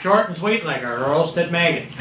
short and sweet like a roasted maggot.